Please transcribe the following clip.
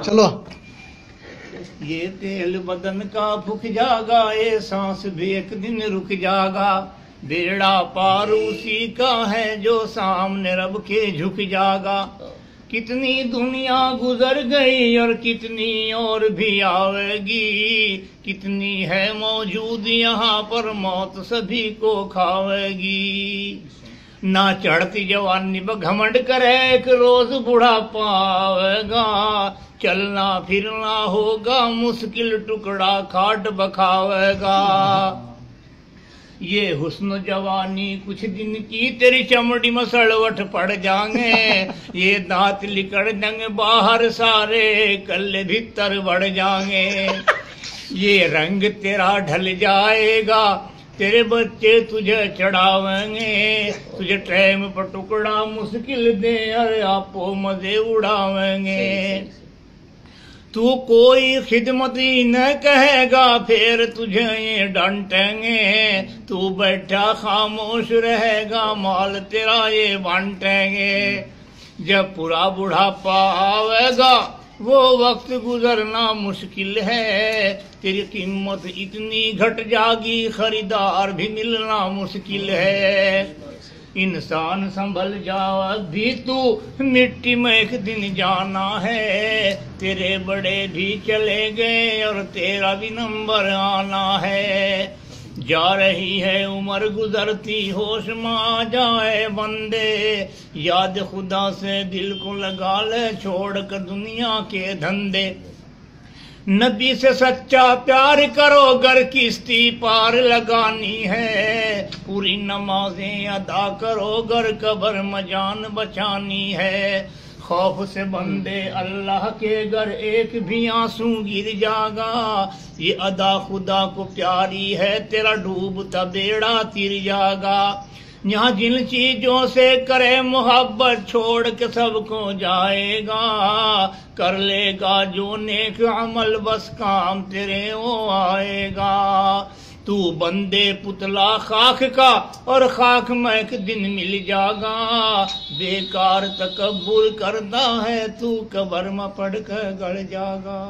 चलो। ये तेल बदन का फुक जागा, ये सांस भी एक दिन रुक जागा। बेड़ा पार उसी का है जो सामने रब के झुक जागा। कितनी दुनिया गुजर गई और कितनी और भी आवेगी। कितनी है मौजूद यहाँ पर मौत सभी को खावेगी। ना चढ़ती जवानी पर घमंड करे, एक रोज बुढ़ा पावेगा। चलना फिरना होगा, मुश्किल टुकड़ा खाट बखावेगा। ये हुस्न जवानी कुछ दिन की, तेरी चमड़ी में सड़वट पड़ जाएँगे ये दांत लिकड़ जाएँगे बाहर सारे कल भीतर बढ़ जाएँगे ये रंग तेरा ढल जाएगा, तेरे बच्चे तुझे चढ़ावेंगे। तुझे टाइम पर टुकड़ा मुश्किल दे, अरे आपो मज़े उड़ावेंगे। तू कोई खिदमती न कहेगा, फिर तुझे ये डांटेंगे। तू बैठा खामोश रहेगा, माल तेरा ये बांटेंगे। जब पूरा बुढ़ापा आवेगा, वो वक्त गुजरना मुश्किल है। तेरी कीमत इतनी घट जागी, खरीदार भी मिलना मुश्किल है। इंसान संभल जाओ अभी तू मिट्टी में एक दिन जाना है। तेरे बड़े भी चले गए और तेरा भी नंबर आना है। जा रही है उम्र गुजरती, होश में जाए बंदे। याद खुदा से दिल को लगा ले छोड़ कर दुनिया के धंधे। नबी से सच्चा प्यार करो, घर किस्ती पार लगानी है। पूरी नमाजें अदा करो, घर कबर मजान बचानी है। खौफ से बंदे अल्लाह के घर एक भी आँसू गिर जागा। ये अदा खुदा को प्यारी है, तेरा डूबता बेड़ा तिर जागा। यहाँ जिन चीज़ों से करे मोहब्बत छोड़ के सबको जाएगा, कर लेगा जो नेक अमल, बस काम तेरे वो आएगा। तू बंदे पुतला खाक का और खाक में एक दिन मिल जागा। बेकार तकबूल करता है तू, कबर में पड़ कर गड़ जागा।